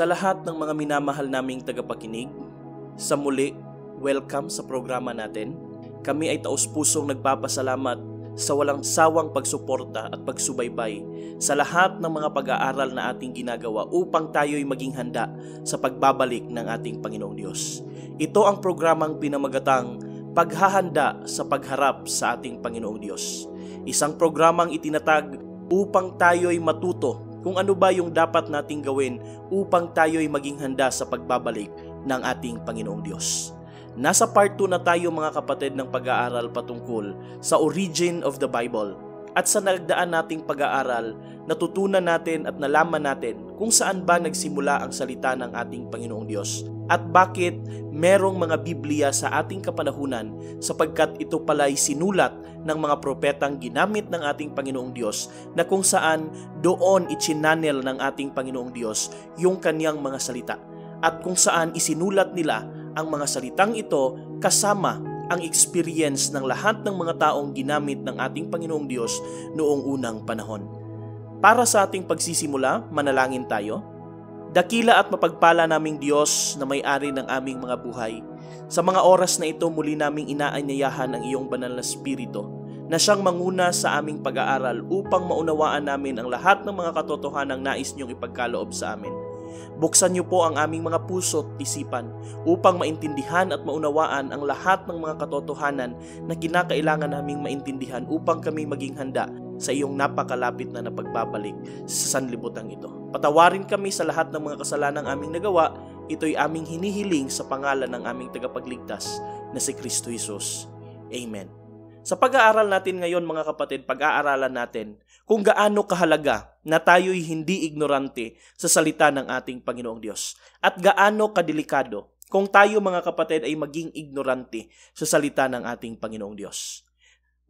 Sa lahat ng mga minamahal naming tagapakinig, sa muli, welcome sa programa natin. Kami ay taus-pusong nagpapasalamat sa walang sawang pagsuporta at pagsubaybay sa lahat ng mga pag-aaral na ating ginagawa upang tayo'y maging handa sa pagbabalik ng ating Panginoong Diyos. Ito ang programang pinamagatang Paghahanda sa Pagharap sa ating Panginoong Diyos. Isang programang itinatag upang tayo'y matuto kung ano ba yung dapat nating gawin upang tayo'y maging handa sa pagbabalik ng ating Panginoong Diyos. Nasa part 2 na tayo mga kapatid ng pag-aaral patungkol sa origin of the Bible. At sa nagdaan nating pag-aaral, natutunan natin at nalaman natin kung saan ba nagsimula ang salita ng ating Panginoong Diyos at bakit merong mga Biblia sa ating kapanahunan sapagkat ito pala'y sinulat ng mga propetang ginamit ng ating Panginoong Diyos na kung saan doon ichinanel ng ating Panginoong Diyos yung kanyang mga salita at kung saan isinulat nila ang mga salitang ito kasama ang experience ng lahat ng mga taong ginamit ng ating Panginoong Diyos noong unang panahon. Para sa ating pagsisimula, manalangin tayo. Dakila at mapagpala naming Diyos na may-ari ng aming mga buhay. Sa mga oras na ito muli naming inaanyayahan ang iyong banal na spirito na siyang manguna sa aming pag-aaral upang maunawaan namin ang lahat ng mga katotohanang nais niyong ipagkaloob sa amin. Buksan niyo po ang aming mga puso at isipan upang maintindihan at maunawaan ang lahat ng mga katotohanan na kinakailangan naming maintindihan upang kami maging handa sa iyong napakalapit na napagbabalik sa sanlibutan ito. Patawarin kami sa lahat ng mga kasalanang aming nagawa. Ito'y aming hinihiling sa pangalan ng aming tagapagligtas na si Kristo Jesus. Amen. Sa pag-aaral natin ngayon mga kapatid, pag-aaralan natin kung gaano kahalaga na tayo'y hindi ignorante sa salita ng ating Panginoong Diyos at gaano kadelikado kung tayo mga kapatid ay maging ignorante sa salita ng ating Panginoong Diyos.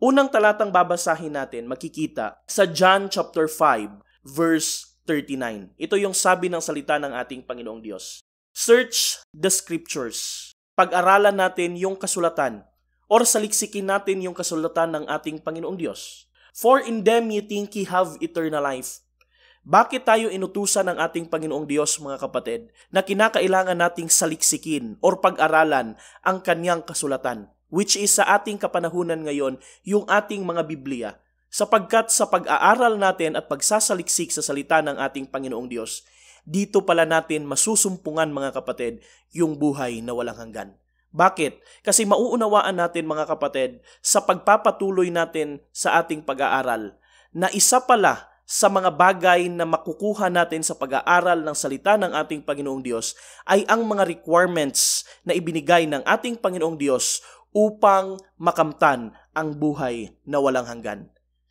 Unang talatang babasahin natin makikita sa John chapter 5 verse 39. Ito yung sabi ng salita ng ating Panginoong Diyos. Search the scriptures. Pag-aralan natin yung kasulatan or saliksikin natin yung kasulatan ng ating Panginoong Diyos. For in them you think ye have eternal life. Bakit tayo inutusan ng ating Panginoong Diyos mga kapatid na kinakailangan nating saliksikin or pag-aralan ang kanyang kasulatan? Which is sa ating kapanahunan ngayon yung ating mga Biblia. Sapagkat sa pag-aaral natin at pagsasaliksik sa salita ng ating Panginoong Diyos, dito pala natin masusumpungan mga kapatid yung buhay na walang hanggan. Bakit? Kasi mauunawaan natin mga kapatid sa pagpapatuloy natin sa ating pag-aaral na isa pala sa mga bagay na makukuha natin sa pag-aaral ng salita ng ating Panginoong Diyos ay ang mga requirements na ibinigay ng ating Panginoong Diyos upang makamtan ang buhay na walang hanggan.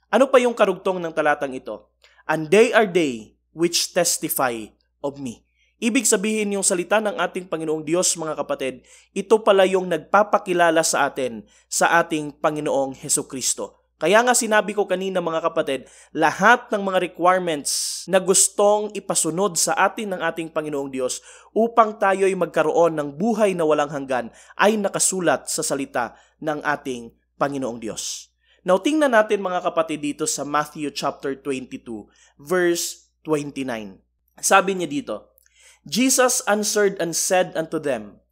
Ano pa yung karugtong ng talatang ito? And they are they which testify of me. Ibig sabihin yung salita ng ating Panginoong Diyos mga kapatid, ito pala yung nagpapakilala sa atin sa ating Panginoong Heso Kristo. Kaya nga sinabi ko kanina mga kapatid, lahat ng mga requirements na gustong ipasunod sa atin ng ating Panginoong Diyos upang tayo ay magkaroon ng buhay na walang hanggan ay nakasulat sa salita ng ating Panginoong Diyos. Now tingnan natin mga kapatid dito sa Matthew chapter 22 verse 29. Sabi niya dito, Jesus answered and said unto them,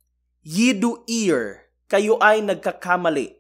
Ye do ear, kayo ay nagkakamali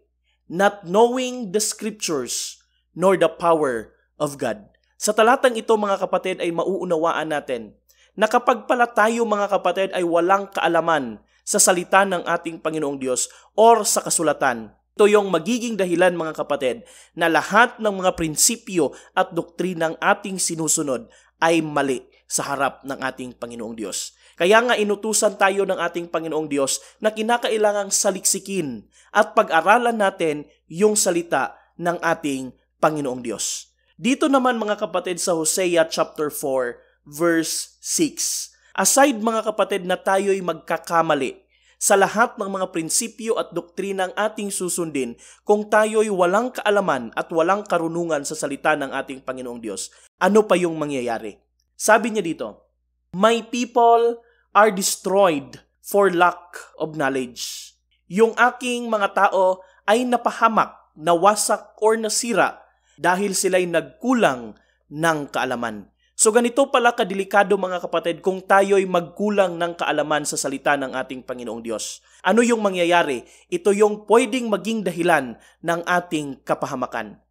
not knowing the scriptures nor the power of God. Sa talatang ito mga kapatid ay mauunawaan natin na kapag pala tayo mga kapatid ay walang kaalaman sa salita ng ating Panginoong Diyos or sa kasulatan, ito yung magiging dahilan mga kapatid na lahat ng mga prinsipyo at doktrinang ating sinusunod ay mali sa harap ng ating Panginoong Diyos. Kaya nga inutusan tayo ng ating Panginoong Diyos na kinakailangang saliksikin at pag-aralan natin yung salita ng ating Panginoong Diyos. Dito naman mga kapatid sa Hosea chapter 4 verse 6. Aside mga kapatid na tayo'y magkakamali sa lahat ng mga prinsipyo at doktrinang ating susundin kung tayo'y walang kaalaman at walang karunungan sa salita ng ating Panginoong Diyos, ano pa yung mangyayari? Sabi niya dito, My people are destroyed for lack of knowledge. Yung aking mga tao ay napahamak, nawasak or nasira dahil sila'y nagkulang ng kaalaman. So ganito pala kadelikado mga kapatid kung tayo'y magkulang ng kaalaman sa salita ng ating Panginoong Diyos. Ano yung mangyayari? Ito yung pwedeng maging dahilan ng ating kapahamakan.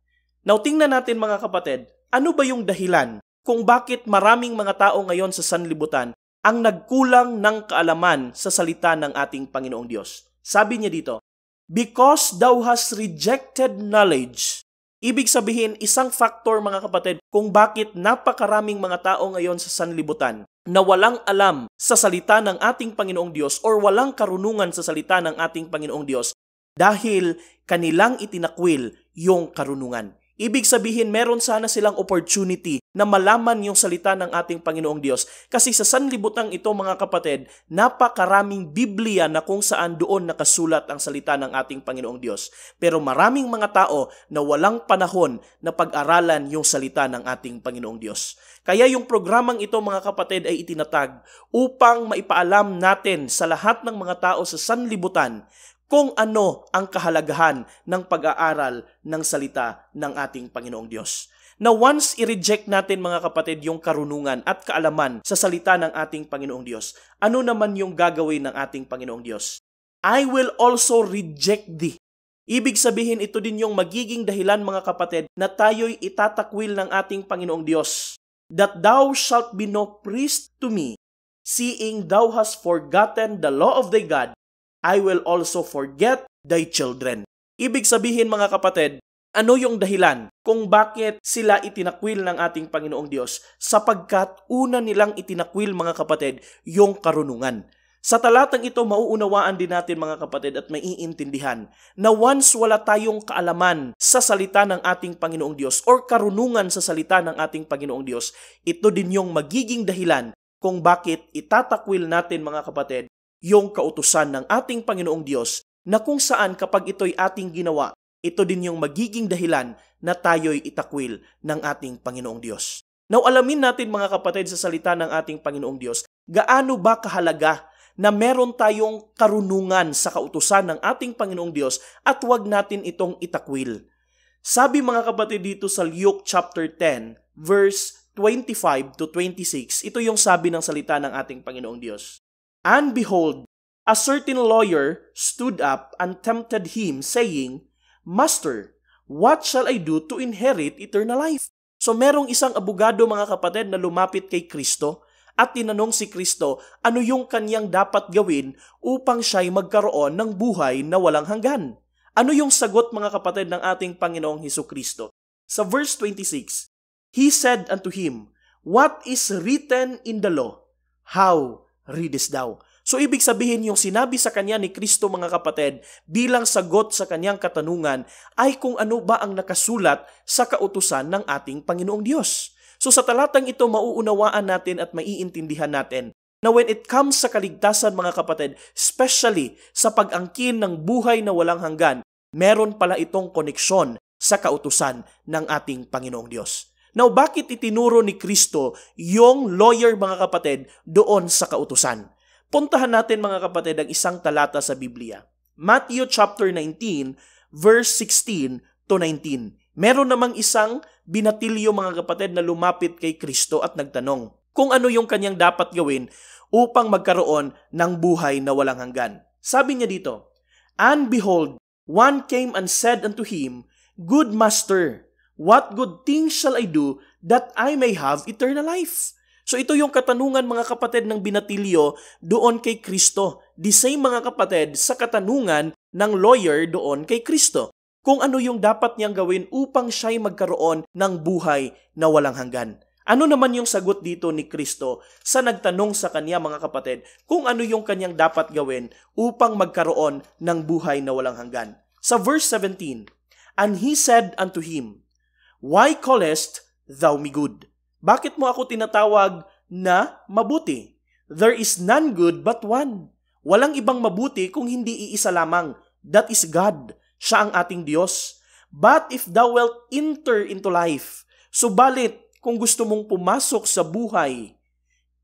Now tingnan natin mga kapatid, ano ba yung dahilan kung bakit maraming mga tao ngayon sa sanlibutan ang nagkulang ng kaalaman sa salita ng ating Panginoong Diyos? Sabi niya dito, Because thou hast rejected knowledge, Ibig sabihin, isang factor mga kapatid kung bakit napakaraming mga tao ngayon sa sanlibutan na walang alam sa salita ng ating Panginoong Diyos or walang karunungan sa salita ng ating Panginoong Diyos dahil kanilang itinakwil yung karunungan. Ibig sabihin, meron sana silang opportunity na malaman yung salita ng ating Panginoong Diyos. Kasi sa sanlibutan ito mga kapatid, napakaraming Biblia na kung saan doon nakasulat ang salita ng ating Panginoong Diyos. Pero maraming mga tao na walang panahon na pag-aralan yung salita ng ating Panginoong Diyos. Kaya yung programang ito mga kapatid ay itinatag upang maipaalam natin sa lahat ng mga tao sa sanlibutan kung ano ang kahalagahan ng pag-aaral ng salita ng ating Panginoong Diyos. Na once i-reject natin mga kapatid yung karunungan at kaalaman sa salita ng ating Panginoong Diyos, ano naman yung gagawin ng ating Panginoong Diyos? I will also reject thee. Ibig sabihin ito din yung magiging dahilan mga kapatid na tayo'y itatakwil ng ating Panginoong Diyos. That thou shalt be no priest to me, seeing thou hast forgotten the law of thy God I will also forget thy children. Ibig sabihin mga kapatid, ano yung dahilan kung bakit sila itinakwil ng ating Panginoong Diyos? Sapagkat una nilang itinakwil mga kapatid yung karunungan. Sa talatang ito, mauunawaan din natin mga kapatid at maiintindihan na once wala tayong kaalaman sa salita ng ating Panginoong Diyos or karunungan sa salita ng ating Panginoong Diyos, ito din yung magiging dahilan kung bakit itatakwil natin mga kapatid yung kautusan ng ating Panginoong Diyos na kung saan kapag ito'y ating ginawa, ito din yung magiging dahilan na tayo'y itakwil ng ating Panginoong Diyos. Now alamin natin mga kapatid sa salita ng ating Panginoong Diyos, gaano ba kahalaga na meron tayong karunungan sa kautusan ng ating Panginoong Diyos at huwag natin itong itakwil. Sabi mga kapatid dito sa Luke chapter 10, verse 25 to 26, ito yung sabi ng salita ng ating Panginoong Diyos. And behold, a certain lawyer stood up and tempted him, saying, Master, what shall I do to inherit eternal life? So merong isang abogado mga kapatid na lumapit kay Kristo at tinanong si Kristo ano yung kanyang dapat gawin upang siya'y magkaroon ng buhay na walang hanggan. Ano yung sagot mga kapatid ng ating Panginoong Heso Kristo? Sa verse 26, He said unto him, What is written in the law? How readest thou. So ibig sabihin yung sinabi sa kanya ni Kristo mga kapatid bilang sagot sa kanyang katanungan ay kung ano ba ang nakasulat sa kautusan ng ating Panginoong Diyos. So sa talatang ito mauunawaan natin at maiintindihan natin na when it comes sa kaligtasan mga kapatid, especially sa pag-angkin ng buhay na walang hanggan, meron pala itong koneksyon sa kautusan ng ating Panginoong Diyos. Now, bakit itinuro ni Kristo yung lawyer mga kapatid doon sa kautusan? Puntahan natin mga kapatid ang isang talata sa Biblia. Matthew chapter 19 verse 16 to 19. Meron namang isang binatilyo mga kapatid na lumapit kay Kristo at nagtanong kung ano yung kanyang dapat gawin upang magkaroon ng buhay na walang hanggan. Sabi niya dito, And behold, one came and said unto him, Good master, What good things shall I do that I may have eternal life? So ito yung katanungan mga kapatid ng binatilyo doon kay Kristo. The same mga kapatid sa katanungan ng lawyer doon kay Kristo. Kung ano yung dapat niyang gawin upang siya'y magkaroon ng buhay na walang hanggan. Ano naman yung sagot dito ni Kristo sa nagtanong sa kanya mga kapatid kung ano yung kanyang dapat gawin upang magkaroon ng buhay na walang hanggan? Sa verse 17, And he said unto him, Why callest thou me good? Bakit mo ako tinatawag na mabuti? There is none good but one. Walang ibang mabuti kung hindi iisa lamang. That is God. Siya ang ating Diyos. But if thou wilt enter into life, subalit kung gusto mong pumasok sa buhay,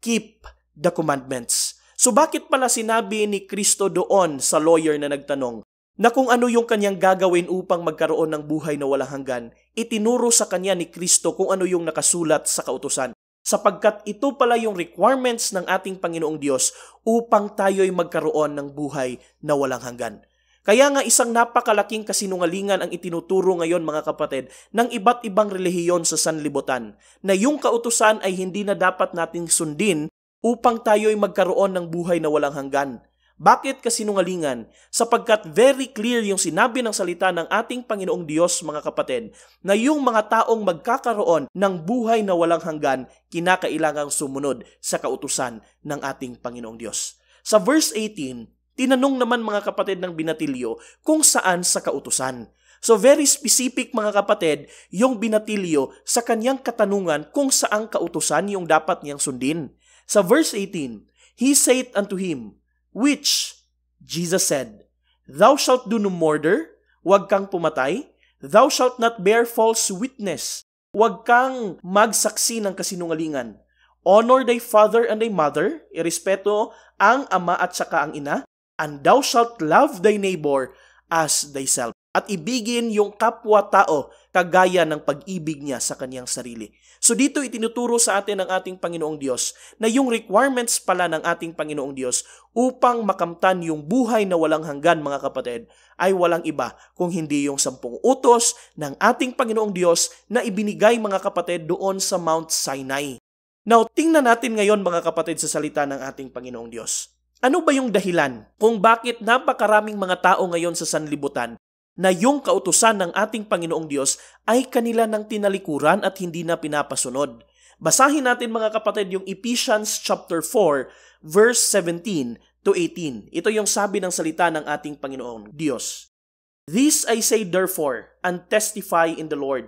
keep the commandments. So bakit pala sinabi ni Kristo doon sa lawyer na nagtanong, na kung ano yung kanyang gagawin upang magkaroon ng buhay na walang hanggan, itinuro sa kanya ni Kristo kung ano yung nakasulat sa kautusan. sapagkat ito pala yung requirements ng ating Panginoong Diyos upang tayo'y magkaroon ng buhay na walang hanggan. Kaya nga isang napakalaking kasinungalingan ang itinuturo ngayon mga kapatid ng iba't ibang relihiyon sa sanlibutan na yung kautusan ay hindi na dapat nating sundin upang tayo'y magkaroon ng buhay na walang hanggan. Bakit kasinungalingan? Sapagkat very clear yung sinabi ng salita ng ating Panginoong Diyos mga kapatid na yung mga taong magkakaroon ng buhay na walang hanggan kinakailangang sumunod sa kautusan ng ating Panginoong Diyos. Sa verse 18, tinanong naman mga kapatid ng binatilyo kung saan sa kautusan. So very specific mga kapatid, yung binatilyo sa kanyang katanungan kung saang kautusan yung dapat niyang sundin. Sa verse 18, He said unto him, Which, Jesus said, Thou shalt do no murder, huwag kang pumatay, thou shalt not bear false witness, huwag kang magsaksi ng kasinungalingan. Honor thy father and thy mother, irespeto ang ama at saka ang ina, and thou shalt love thy neighbor as thyself. At ibigin yung kapwa-tao kagaya ng pag-ibig niya sa kanyang sarili. So dito itinuturo sa atin ng ating Panginoong Diyos na yung requirements pala ng ating Panginoong Diyos upang makamtan yung buhay na walang hanggan mga kapatid ay walang iba kung hindi yung sampung utos ng ating Panginoong Diyos na ibinigay mga kapatid doon sa Mount Sinai. Now, tingnan natin ngayon mga kapatid sa salita ng ating Panginoong Diyos. Ano ba yung dahilan kung bakit napakaraming mga tao ngayon sa sanlibutan na yung kautusan ng ating Panginoong Diyos ay kanila ng tinalikuran at hindi na pinapasunod. Basahin natin mga kapatid yung Ephesians chapter 4 verse 17 to 18. Ito yung sabi ng salita ng ating Panginoong Diyos. This I say therefore and testify in the Lord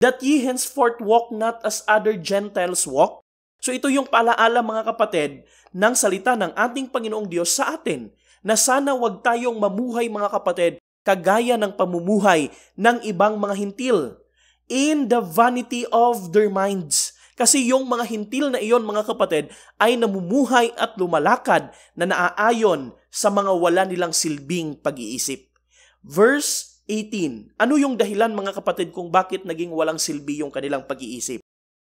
that ye henceforth walk not as other Gentiles walk. So ito yung paalaala mga kapatid ng salita ng ating Panginoong Diyos sa atin na sana wag tayong mamuhay mga kapatid kagaya ng pamumuhay ng ibang mga hintil in the vanity of their minds. Kasi yung mga hintil na iyon mga kapatid ay namumuhay at lumalakad na naaayon sa mga wala nilang silbing pag-iisip. Verse 18. Ano yung dahilan mga kapatid kung bakit naging walang silbi yung kanilang pag-iisip?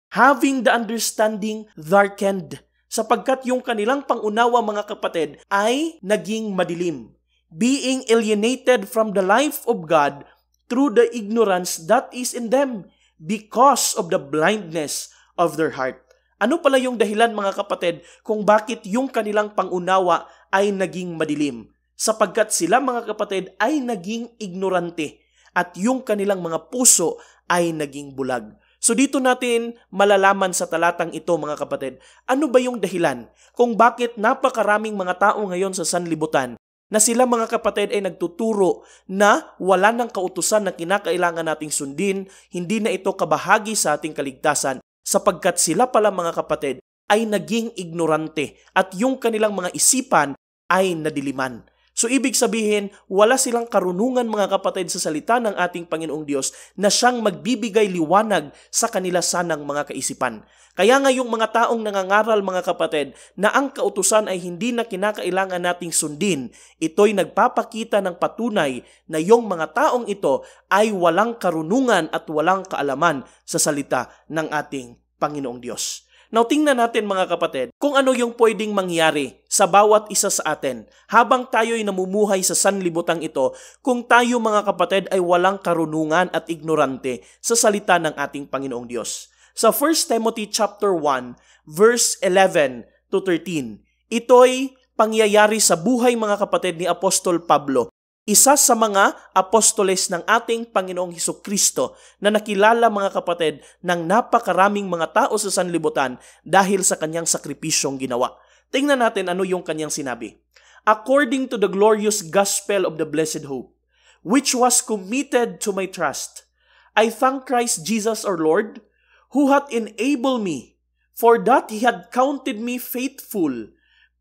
Having the understanding darkened sapagkat yung kanilang pangunawa mga kapatid ay naging madilim being alienated from the life of God through the ignorance that is in them because of the blindness of their heart. Ano pala yung dahilan mga kapatid kung bakit yung kanilang pangunawa ay naging madilim? Sapagkat sila mga kapatid ay naging ignorante at yung kanilang mga puso ay naging bulag. So dito natin malalaman sa talatang ito mga kapatid, ano ba yung dahilan kung bakit napakaraming mga tao ngayon sa sanlibutan na sila mga kapatid ay nagtuturo na wala ng kautusan na kinakailangan nating sundin, hindi na ito kabahagi sa ating kaligtasan sapagkat sila pala mga kapatid ay naging ignorante at yung kanilang mga isipan ay nadiliman. So ibig sabihin, wala silang karunungan mga kapatid sa salita ng ating Panginoong Diyos na siyang magbibigay liwanag sa kanila sanang mga kaisipan. Kaya nga yung mga taong nangangaral mga kapatid na ang kautusan ay hindi na kinakailangan nating sundin, ito'y nagpapakita ng patunay na yung mga taong ito ay walang karunungan at walang kaalaman sa salita ng ating Panginoong Diyos. Now tingnan natin mga kapatid kung ano yung pwedeng mangyari sa bawat isa sa atin habang tayo'y namumuhay sa sanlibutang ito kung tayo mga kapatid ay walang karunungan at ignorante sa salita ng ating Panginoong Diyos. Sa 1 Timothy chapter 1 verse 11 to 13, ito'y pangyayari sa buhay mga kapatid ni Apostol Pablo isa sa mga apostoles ng ating Panginoong Heso Kristo na nakilala mga kapatid ng napakaraming mga tao sa sanlibutan dahil sa kanyang sakripisyong ginawa. Tingnan natin ano yung kanyang sinabi. According to the glorious gospel of the blessed hope, which was committed to my trust, I thank Christ Jesus our Lord, who hath enabled me, for that he had counted me faithful,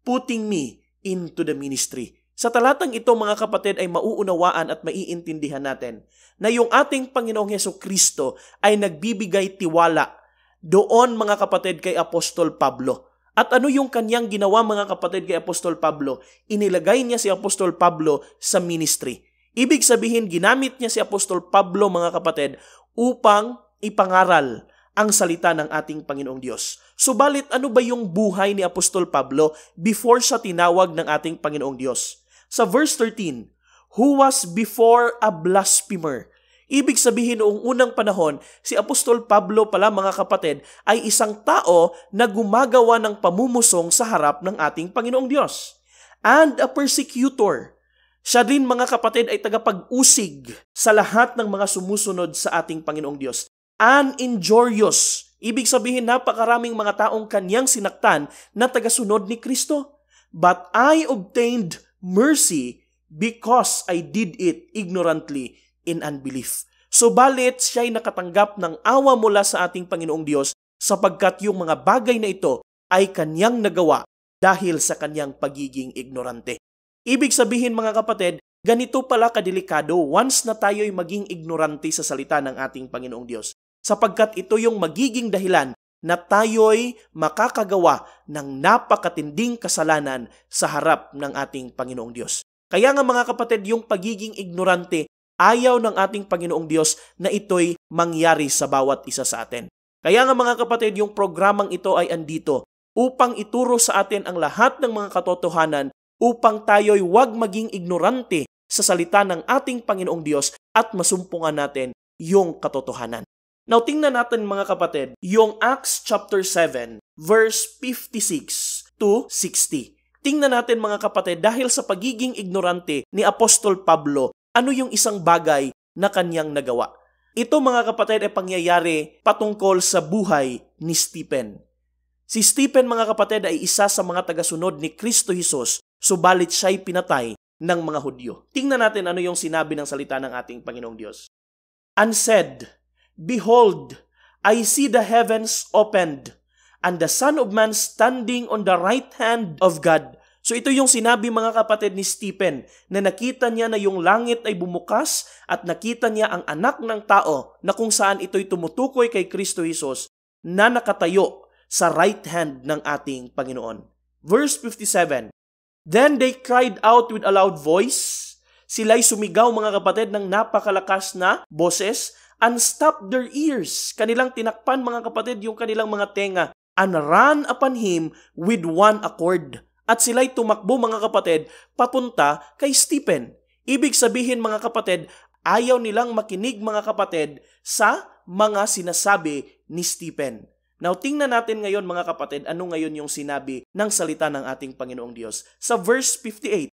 putting me into the ministry. Sa talatang ito mga kapatid ay mauunawaan at maiintindihan natin na yung ating Panginoong Heso Kristo ay nagbibigay tiwala doon mga kapatid kay Apostol Pablo. At ano yung kanyang ginawa mga kapatid kay Apostol Pablo? Inilagay niya si Apostol Pablo sa ministry. Ibig sabihin, ginamit niya si Apostol Pablo mga kapatid upang ipangaral ang salita ng ating Panginoong Diyos. Subalit ano ba yung buhay ni Apostol Pablo before siya tinawag ng ating Panginoong Diyos? Sa verse 13, who was before a blasphemer. Ibig sabihin noong unang panahon, si Apostol Pablo pala mga kapatid ay isang tao na gumagawa ng pamumusong sa harap ng ating Panginoong Diyos. And a persecutor. Siya din mga kapatid ay tagapag-usig sa lahat ng mga sumusunod sa ating Panginoong Diyos uninjurious. Ibig sabihin napakaraming mga taong kanyang sinaktan na tagasunod ni Kristo. But I obtained mercy because I did it ignorantly in unbelief. So balit siya ay nakatanggap ng awa mula sa ating Panginoong Diyos sapagkat yung mga bagay na ito ay kanyang nagawa dahil sa kanyang pagiging ignorante. Ibig sabihin mga kapatid, ganito pala kadelikado once na tayo'y maging ignorante sa salita ng ating Panginoong Diyos sapagkat ito yung magiging dahilan na tayo'y makakagawa ng napakatinding kasalanan sa harap ng ating Panginoong Diyos. Kaya nga mga kapatid, yung pagiging ignorante, ayaw ng ating Panginoong Diyos na ito'y mangyari sa bawat isa sa atin. Kaya nga mga kapatid, yung programang ito ay andito upang ituro sa atin ang lahat ng mga katotohanan upang tayo'y huwag maging ignorante sa salita ng ating Panginoong Diyos at masumpungan natin yung katotohanan. Now, tingnan natin mga kapatid, yung Acts chapter 7, verse 56 to 60. Tingnan natin mga kapatid, dahil sa pagiging ignorante ni Apostol Pablo, ano yung isang bagay na kanyang nagawa. Ito mga kapatid ay pangyayari patungkol sa buhay ni Stephen. Si Stephen mga kapatid ay isa sa mga tagasunod ni Kristo Jesus, subalit siya'y pinatay ng mga Hudyo. Tingnan natin ano yung sinabi ng salita ng ating Panginoong Diyos. And said, Behold, I see the heavens opened, and the Son of Man standing on the right hand of God. So ito yung sinabi mga kapatid ni Stephen na nakita niya na yung langit ay bumukas at nakita niya ang anak ng tao na kung saan ito'y tumutukoy kay Kristo Jesus na nakatayo sa right hand ng ating Panginoon. Verse 57, Then they cried out with a loud voice. Sila'y sumigaw mga kapatid ng napakalakas na boses unstopped their ears. Kanilang tinakpan mga kapatid yung kanilang mga tenga and ran upon him with one accord. At sila'y tumakbo mga kapatid papunta kay Stephen. Ibig sabihin mga kapatid, ayaw nilang makinig mga kapatid sa mga sinasabi ni Stephen. Now, tingnan natin ngayon mga kapatid, ano ngayon yung sinabi ng salita ng ating Panginoong Diyos. Sa verse 58,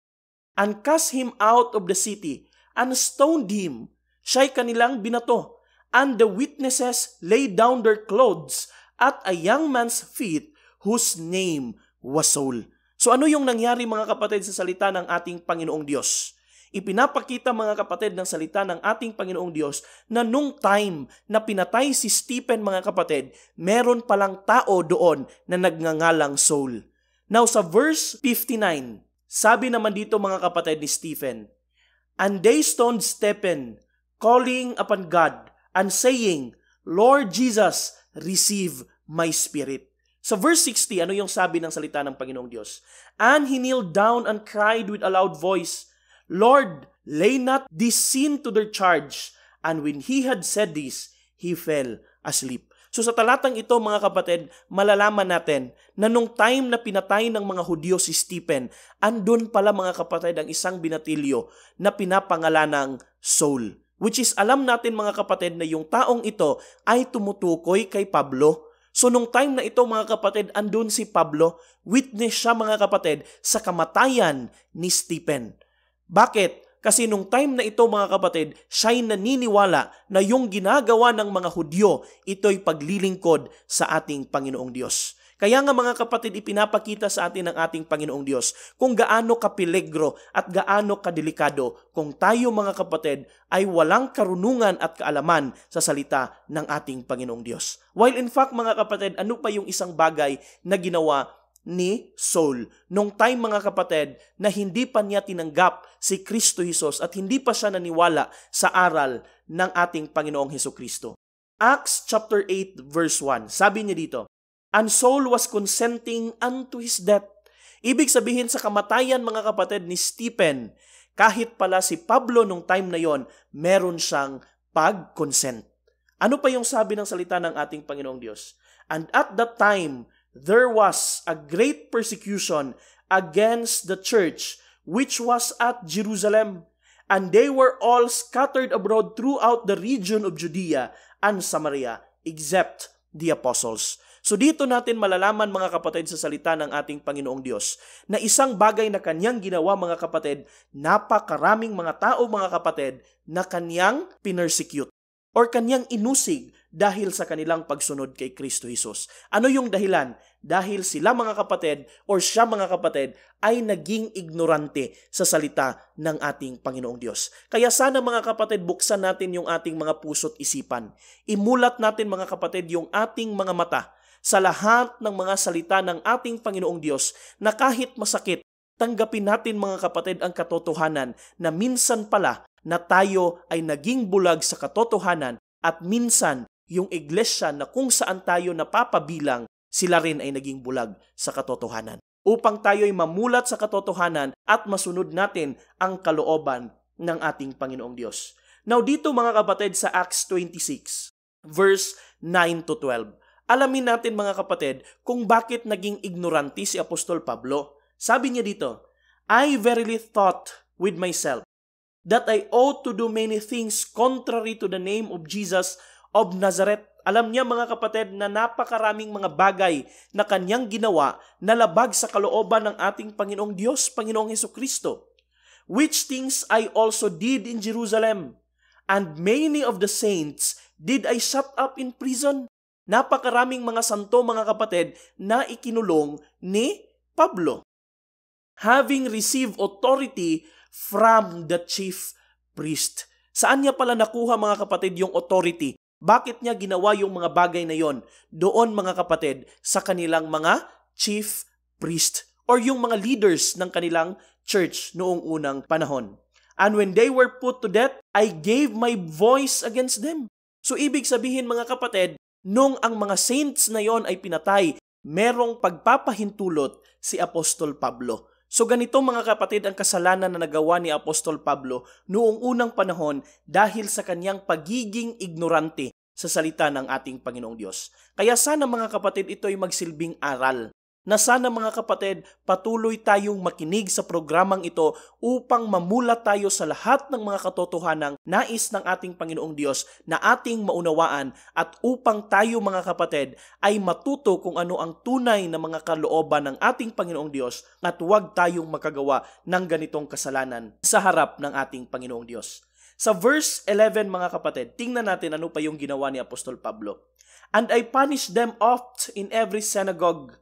And cast him out of the city, and stoned him. Siya'y kanilang binato and the witnesses laid down their clothes at a young man's feet whose name was Saul. So ano yung nangyari mga kapatid sa salita ng ating Panginoong Diyos? Ipinapakita mga kapatid ng salita ng ating Panginoong Diyos na nung time na pinatay si Stephen mga kapatid, meron palang tao doon na nagngangalang Saul. Now sa verse 59, sabi naman dito mga kapatid ni Stephen, And they stoned Stephen, calling upon God, and saying, Lord Jesus, receive my spirit. Sa verse 60, ano yung sabi ng salita ng Panginoong Diyos? And he kneeled down and cried with a loud voice, Lord, lay not this sin to their charge. And when he had said this, he fell asleep. So sa talatang ito mga kapatid, malalaman natin na nung time na pinatay ng mga Hudyo si Stephen, andun pala mga kapatid ang isang binatilyo na pinapangalanang Saul. Which is alam natin mga kapatid na yung taong ito ay tumutukoy kay Pablo. So nung time na ito mga kapatid, andun si Pablo, witness siya mga kapatid sa kamatayan ni Stephen. Bakit? Kasi nung time na ito mga kapatid, siya'y naniniwala na yung ginagawa ng mga Hudyo, ito'y paglilingkod sa ating Panginoong Diyos. Kaya nga mga kapatid, ipinapakita sa atin ng ating Panginoong Diyos kung gaano kapilegro at gaano kadelikado kung tayo mga kapatid ay walang karunungan at kaalaman sa salita ng ating Panginoong Diyos. While in fact mga kapatid, ano pa yung isang bagay na ginawa ni Saul nung time mga kapatid na hindi pa niya tinanggap si Kristo Jesus at hindi pa siya naniwala sa aral ng ating Panginoong Heso Kristo. Acts chapter 8 verse 1. Sabi niya dito, and Saul was consenting unto his death. Ibig sabihin sa kamatayan mga kapatid ni Stephen, kahit pala si Pablo nung time na yon, meron siyang pag-consent. Ano pa yung sabi ng salita ng ating Panginoong Diyos? And at that time, there was a great persecution against the church which was at Jerusalem. And they were all scattered abroad throughout the region of Judea and Samaria, except the apostles. So dito natin malalaman mga kapatid sa salita ng ating Panginoong Diyos na isang bagay na kanyang ginawa mga kapatid, napakaraming mga tao mga kapatid na kanyang pinersecute or kanyang inusig dahil sa kanilang pagsunod kay Kristo Jesus. Ano yung dahilan? Dahil sila mga kapatid or siya mga kapatid ay naging ignorante sa salita ng ating Panginoong Diyos. Kaya sana mga kapatid buksan natin yung ating mga puso't isipan. Imulat natin mga kapatid yung ating mga mata sa lahat ng mga salita ng ating Panginoong Diyos na kahit masakit, tanggapin natin mga kapatid ang katotohanan na minsan pala na tayo ay naging bulag sa katotohanan at minsan yung iglesia na kung saan tayo napapabilang, sila rin ay naging bulag sa katotohanan. Upang tayo ay mamulat sa katotohanan at masunod natin ang kalooban ng ating Panginoong Diyos. Now dito mga kapatid sa Acts 26, verse 9 to 12, alamin natin mga kapatid kung bakit naging ignorante si Apostol Pablo. Sabi niya dito, I verily thought with myself that I ought to do many things contrary to the name of Jesus of Nazareth. Alam niya mga kapatid na napakaraming mga bagay na kanyang ginawa na labag sa kalooban ng ating Panginoong Diyos, Panginoong Heso Kristo. Which things I also did in Jerusalem, and many of the saints did I shut up in prison. Napakaraming mga santo mga kapatid na ikinulong ni Pablo. Having received authority from the chief priest. Saan niya pala nakuha mga kapatid yung authority? Bakit niya ginawa yung mga bagay na yon? Doon mga kapatid sa kanilang mga chief priest or yung mga leaders ng kanilang church noong unang panahon. And when they were put to death, I gave my voice against them. So ibig sabihin mga kapatid, Nung ang mga saints na yon ay pinatay, merong pagpapahintulot si Apostol Pablo. So ganito mga kapatid ang kasalanan na nagawa ni Apostol Pablo noong unang panahon dahil sa kanyang pagiging ignorante sa salita ng ating Panginoong Diyos. Kaya sana mga kapatid ito ay magsilbing aral na sana mga kapatid patuloy tayong makinig sa programang ito upang mamulat tayo sa lahat ng mga katotohanang nais ng ating Panginoong Diyos na ating maunawaan at upang tayo mga kapatid ay matuto kung ano ang tunay na mga kalooban ng ating Panginoong Diyos at huwag tayong makagawa ng ganitong kasalanan sa harap ng ating Panginoong Diyos. Sa verse 11 mga kapatid, tingnan natin ano pa yung ginawa ni Apostol Pablo. And I punish them oft in every synagogue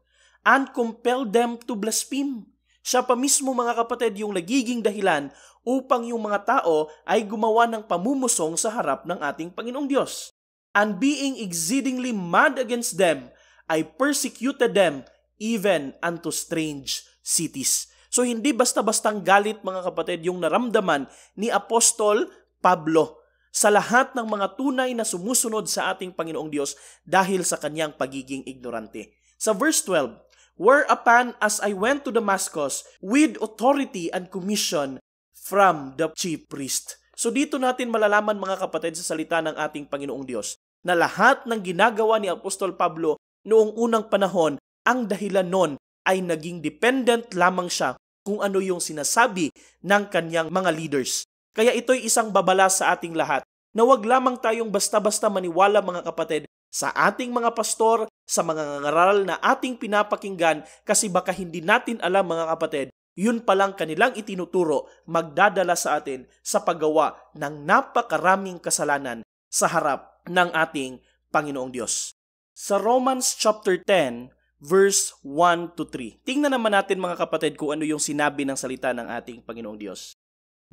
and compel them to blaspheme. Siya pa mismo mga kapatid yung nagiging dahilan upang yung mga tao ay gumawa ng pamumusong sa harap ng ating Panginoong Diyos. And being exceedingly mad against them, I persecuted them even unto strange cities. So hindi basta-bastang galit mga kapatid yung naramdaman ni Apostol Pablo sa lahat ng mga tunay na sumusunod sa ating Panginoong Diyos dahil sa kanyang pagiging ignorante. Sa verse 12, Whereupon as I went to Damascus with authority and commission from the chief priest. So dito natin malalaman mga kapatid sa salita ng ating Panginoong Diyos na lahat ng ginagawa ni Apostol Pablo noong unang panahon, ang dahilan nun ay naging dependent lamang siya kung ano yung sinasabi ng kanyang mga leaders. Kaya ito'y isang babala sa ating lahat na wag lamang tayong basta-basta maniwala mga kapatid sa ating mga pastor, sa mga ngaral na ating pinapakinggan kasi baka hindi natin alam mga kapatid, yun palang kanilang itinuturo magdadala sa atin sa paggawa ng napakaraming kasalanan sa harap ng ating Panginoong Diyos. Sa Romans chapter 10, verse 1 to 3. Tingnan naman natin mga kapatid kung ano yung sinabi ng salita ng ating Panginoong Diyos.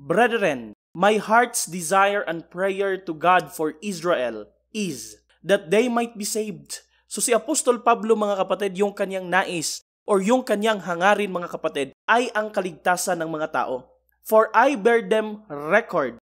Brethren, my heart's desire and prayer to God for Israel is that they might be saved. So si Apostol Pablo mga kapatid, yung kanyang nais or yung kanyang hangarin mga kapatid ay ang kaligtasan ng mga tao. For I bear them record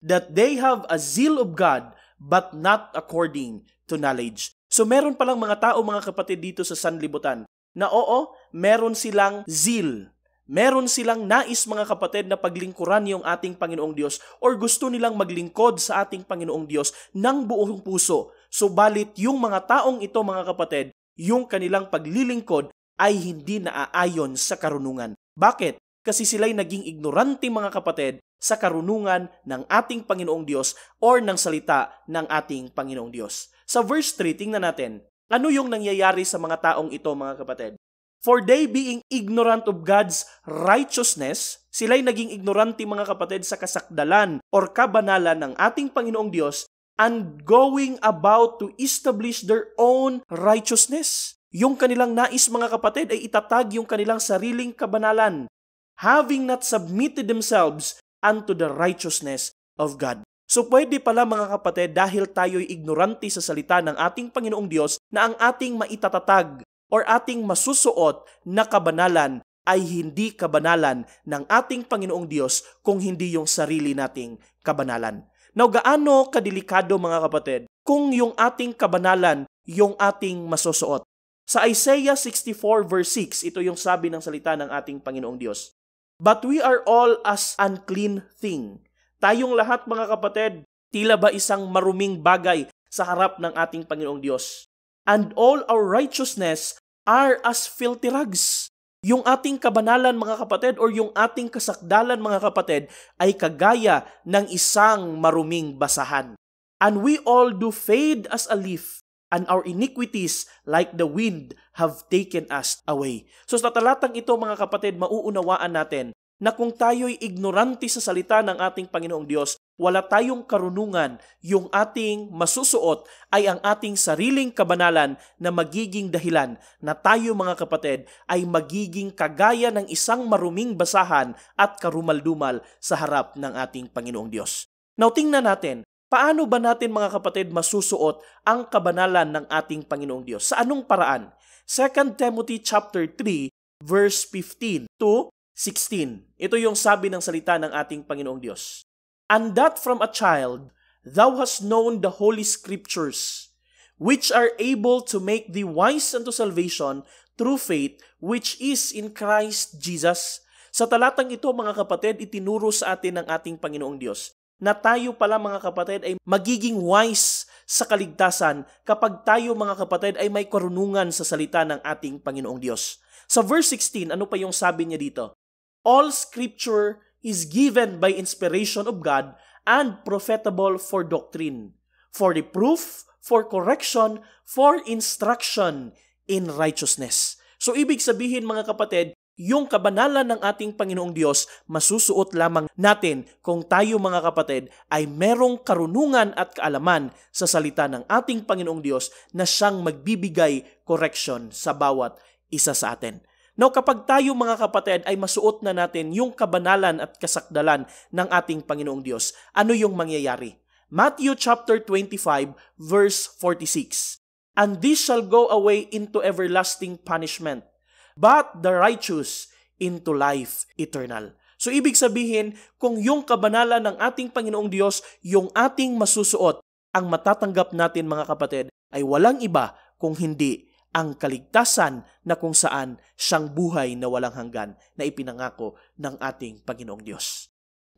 that they have a zeal of God but not according to knowledge. So meron palang mga tao mga kapatid dito sa sanlibutan na oo, meron silang zeal, Meron silang nais mga kapatid na paglingkuran yung ating Panginoong Diyos or gusto nilang maglingkod sa ating Panginoong Diyos ng buong puso. Subalit yung mga taong ito mga kapatid, yung kanilang paglilingkod ay hindi naaayon sa karunungan. Bakit? Kasi sila'y naging ignorante mga kapatid sa karunungan ng ating Panginoong Diyos or ng salita ng ating Panginoong Diyos. Sa verse 3, tingnan natin, ano yung nangyayari sa mga taong ito mga kapatid? For they being ignorant of God's righteousness, sila'y naging ignorante mga kapatid sa kasakdalan or kabanalan ng ating Panginoong Diyos and going about to establish their own righteousness. Yung kanilang nais mga kapatid ay itatag yung kanilang sariling kabanalan, having not submitted themselves unto the righteousness of God. So pwede pala mga kapatid dahil tayo'y ignorante sa salita ng ating Panginoong Diyos na ang ating maitatatag or ating masusuot na kabanalan ay hindi kabanalan ng ating Panginoong Diyos kung hindi yung sarili nating kabanalan. Now, gaano kadelikado mga kapatid kung yung ating kabanalan yung ating masusuot? Sa Isaiah 64 verse 6, ito yung sabi ng salita ng ating Panginoong Diyos. But we are all as unclean thing. Tayong lahat mga kapatid, tila ba isang maruming bagay sa harap ng ating Panginoong Diyos and all our righteousness are as filthy rags. Yung ating kabanalan mga kapatid or yung ating kasakdalan mga kapatid ay kagaya ng isang maruming basahan. And we all do fade as a leaf and our iniquities like the wind have taken us away. So sa talatang ito mga kapatid, mauunawaan natin na kung tayo'y ignorante sa salita ng ating Panginoong Diyos, wala tayong karunungan, yung ating masusuot ay ang ating sariling kabanalan na magiging dahilan na tayo mga kapatid ay magiging kagaya ng isang maruming basahan at karumaldumal sa harap ng ating Panginoong Diyos. Now tingnan natin, paano ba natin mga kapatid masusuot ang kabanalan ng ating Panginoong Diyos? Sa anong paraan? 2 Timothy chapter 3 verse 15 to 16. Ito yung sabi ng salita ng ating Panginoong Diyos. And that from a child thou hast known the holy scriptures, which are able to make thee wise unto salvation through faith which is in Christ Jesus. Sa talatang ito mga kapatid, itinuro sa atin ng ating Panginoong Diyos na tayo pala mga kapatid ay magiging wise sa kaligtasan kapag tayo mga kapatid ay may karunungan sa salita ng ating Panginoong Diyos. Sa verse 16, ano pa yung sabi niya dito? All scripture is given by inspiration of God and profitable for doctrine, for reproof, for correction, for instruction in righteousness. So ibig sabihin mga kapatid, yung kabanalan ng ating Panginoong Diyos masusuot lamang natin kung tayo mga kapatid ay merong karunungan at kaalaman sa salita ng ating Panginoong Diyos na siyang magbibigay correction sa bawat isa sa atin. Now kapag tayo mga kapatid ay masuot na natin yung kabanalan at kasakdalan ng ating Panginoong Diyos, ano yung mangyayari? Matthew chapter 25 verse 46. And this shall go away into everlasting punishment, but the righteous into life eternal. So ibig sabihin, kung yung kabanalan ng ating Panginoong Diyos, yung ating masusuot, ang matatanggap natin mga kapatid ay walang iba kung hindi ang kaligtasan na kung saan siyang buhay na walang hanggan na ipinangako ng ating Panginoong Diyos.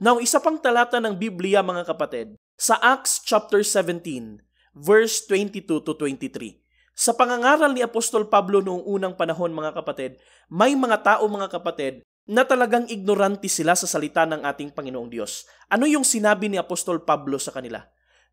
Now, isa pang talata ng Biblia mga kapatid, sa Acts chapter 17, verse 22 to 23. Sa pangangaral ni Apostol Pablo noong unang panahon mga kapatid, may mga tao mga kapatid na talagang ignorante sila sa salita ng ating Panginoong Diyos. Ano yung sinabi ni Apostol Pablo sa kanila?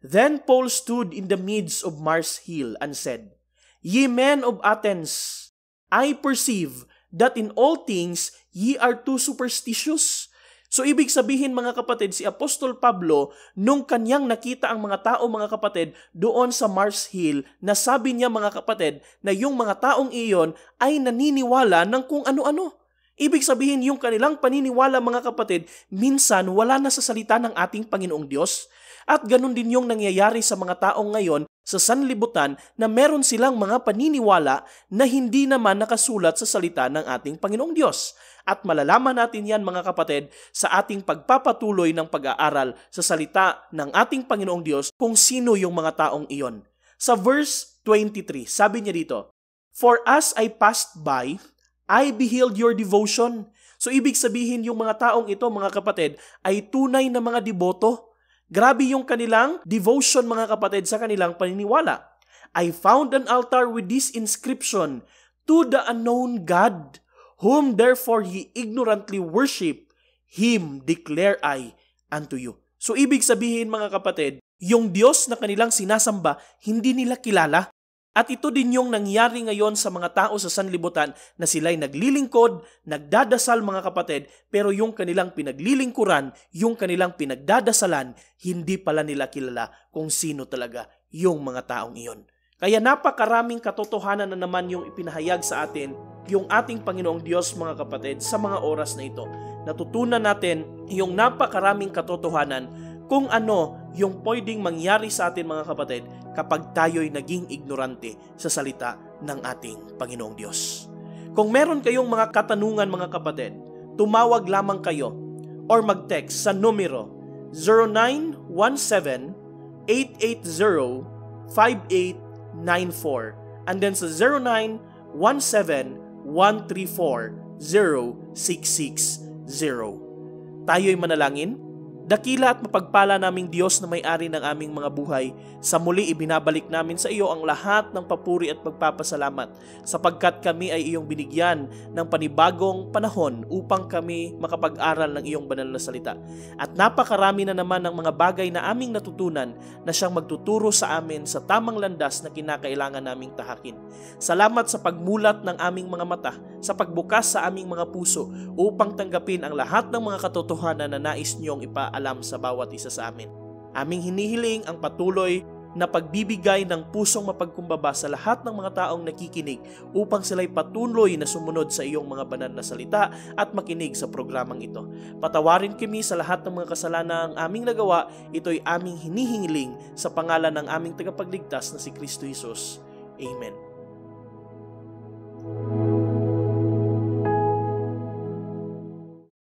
Then Paul stood in the midst of Mars Hill and said, Ye men of Athens, I perceive that in all things ye are too superstitious. So ibig sabihin mga kapatid, si Apostol Pablo, nung kanyang nakita ang mga tao mga kapatid doon sa Mars Hill, nasabi niya mga kapatid na yung mga taong iyon ay naniniwala ng kung ano-ano. Ibig sabihin yung kanilang paniniwala mga kapatid, minsan wala na sa salita ng ating Panginoong Diyos. At ganun din yung nangyayari sa mga taong ngayon sa sanlibutan na meron silang mga paniniwala na hindi naman nakasulat sa salita ng ating Panginoong Diyos. At malalaman natin yan mga kapatid sa ating pagpapatuloy ng pag-aaral sa salita ng ating Panginoong Diyos kung sino yung mga taong iyon. Sa verse 23, sabi niya dito, For as I passed by, I beheld your devotion. So ibig sabihin yung mga taong ito mga kapatid ay tunay na mga deboto. Grabe yung kanilang devotion mga kapatid sa kanilang paniniwala. I found an altar with this inscription, To the unknown God, whom therefore ye ignorantly worship, him declare I unto you. So ibig sabihin mga kapatid, yung Diyos na kanilang sinasamba, hindi nila kilala. At ito din yung nangyari ngayon sa mga tao sa sanlibutan na sila'y naglilingkod, nagdadasal mga kapatid, pero yung kanilang pinaglilingkuran, yung kanilang pinagdadasalan, hindi pala nila kilala kung sino talaga yung mga taong iyon. Kaya napakaraming katotohanan na naman yung ipinahayag sa atin yung ating Panginoong Diyos mga kapatid sa mga oras na ito. Natutunan natin yung napakaraming katotohanan kung ano yung pwedeng mangyari sa atin mga kapatid kapag tayo'y naging ignorante sa salita ng ating Panginoong Diyos. Kung meron kayong mga katanungan mga kapatid, tumawag lamang kayo or mag-text sa numero 0917 880 58 0917-134-0660. Tayo'y manalangin Dakila at mapagpala naming Diyos na may-ari ng aming mga buhay, sa muli ibinabalik namin sa iyo ang lahat ng papuri at pagpapasalamat sapagkat kami ay iyong binigyan ng panibagong panahon upang kami makapag-aral ng iyong banal na salita. At napakarami na naman ng mga bagay na aming natutunan na siyang magtuturo sa amin sa tamang landas na kinakailangan naming tahakin. Salamat sa pagmulat ng aming mga mata, sa pagbukas sa aming mga puso upang tanggapin ang lahat ng mga katotohanan na nais niyong ipa alam sa bawat isa sa amin. Aming hinihiling ang patuloy na pagbibigay ng pusong mapagkumbaba sa lahat ng mga taong nakikinig upang sila'y patuloy na sumunod sa iyong mga banal na salita at makinig sa programang ito. Patawarin kami sa lahat ng mga kasalanan ang aming nagawa, ito'y aming hinihingiling sa pangalan ng aming tagapagligtas na si Kristo Jesus. Amen.